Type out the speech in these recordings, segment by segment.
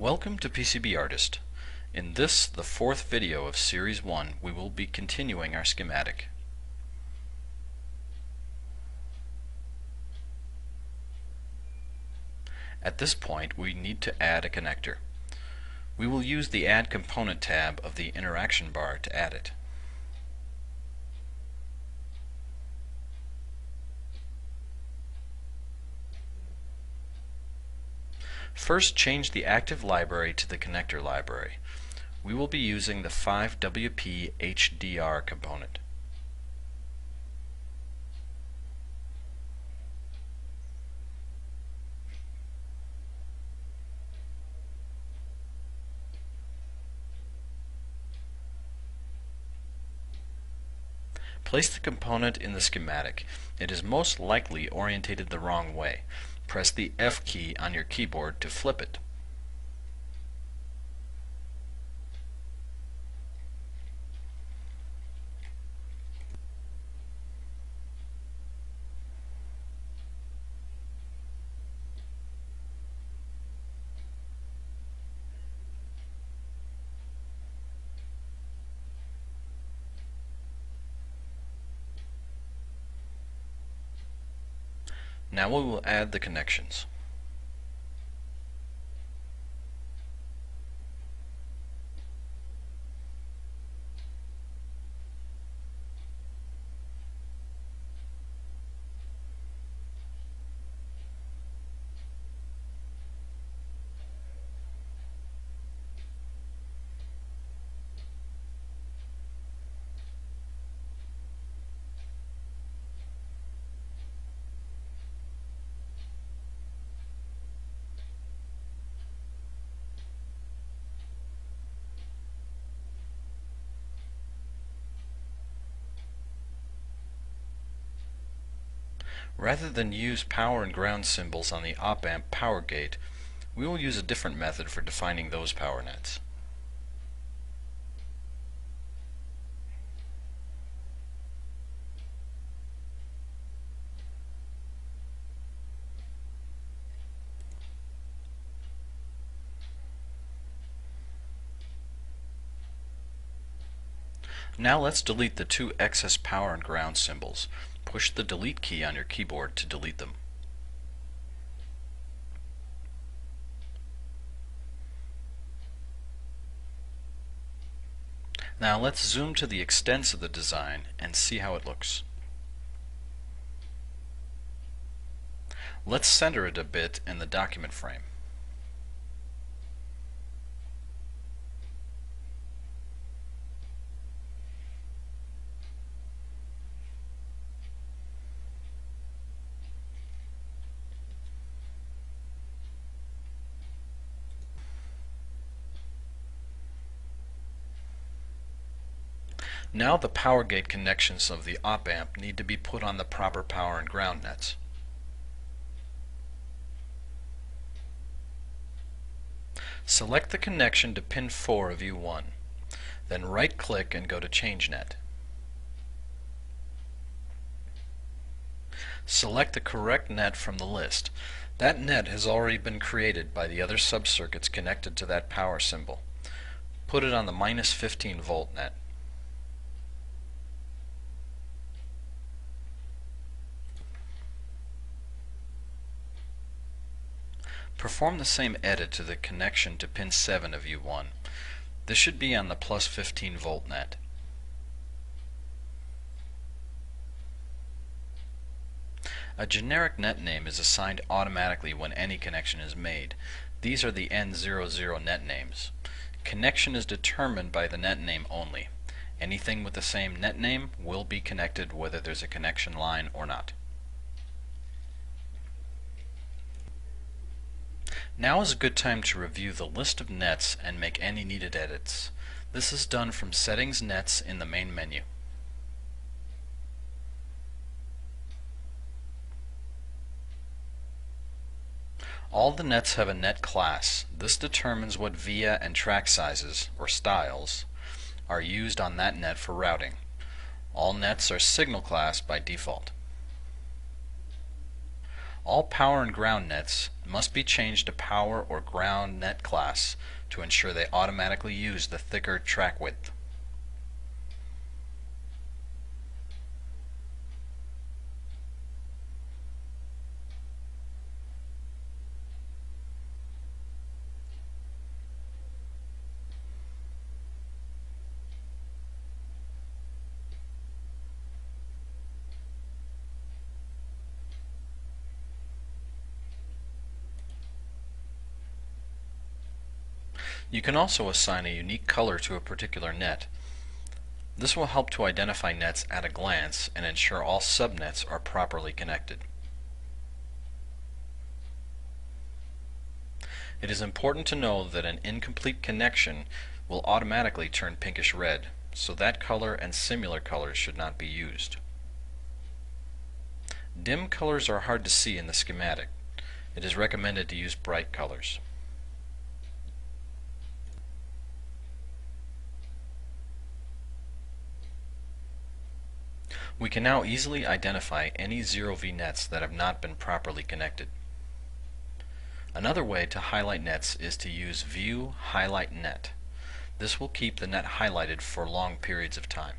Welcome to PCB Artist. In this, the fourth video of Series 1, we will be continuing our schematic. At this point, we need to add a connector. We will use the Add Component tab of the interaction bar to add it. First change the active library to the connector library. We will be using the 5WP HDR component. Place the component in the schematic. It is most likely orientated the wrong way. Press the F key on your keyboard to flip it. Now we will add the connections. Rather than use power and ground symbols on the op-amp power gate, we will use a different method for defining those power nets. Now let's delete the two excess power and ground symbols. Push the delete key on your keyboard to delete them. Now let's zoom to the extents of the design and see how it looks. Let's center it a bit in the document frame. Now the power gate connections of the op-amp need to be put on the proper power and ground nets. Select the connection to pin 4 of U1. Then right-click and go to Change Net. Select the correct net from the list. That net has already been created by the other subcircuits connected to that power symbol. Put it on the minus 15 volt net. Perform the same edit to the connection to pin 7 of U1. This should be on the plus 15 volt net. A generic net name is assigned automatically when any connection is made. These are the N00 net names. Connection is determined by the net name only. Anything with the same net name will be connected whether there's a connection line or not. Now is a good time to review the list of nets and make any needed edits. This is done from Settings Nets in the main menu. All the nets have a net class. This determines what via and track sizes, or styles, are used on that net for routing. All nets are signal class by default. All power and ground nets must be changed to power or ground net class to ensure they automatically use the thicker track width. You can also assign a unique color to a particular net. This will help to identify nets at a glance and ensure all subnets are properly connected. It is important to know that an incomplete connection will automatically turn pinkish red, so that color and similar colors should not be used. Dim colors are hard to see in the schematic. It is recommended to use bright colors. We can now easily identify any zero-V nets that have not been properly connected. Another way to highlight nets is to use View Highlight Net. This will keep the net highlighted for long periods of time.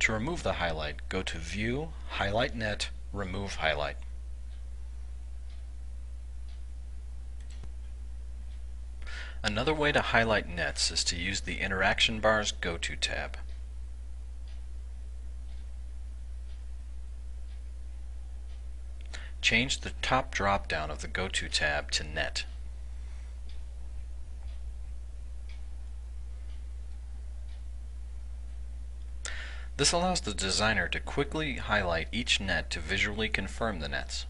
To remove the highlight, go to View, Highlight Net, Remove Highlight. Another way to highlight nets is to use the Interaction Bar's Go To tab. Change the top drop-down of the Go To tab to Net. This allows the designer to quickly highlight each net to visually confirm the nets.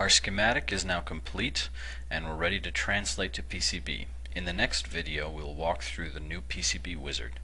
Our schematic is now complete and we're ready to translate to PCB. In the next video we'll walk through the new PCB wizard.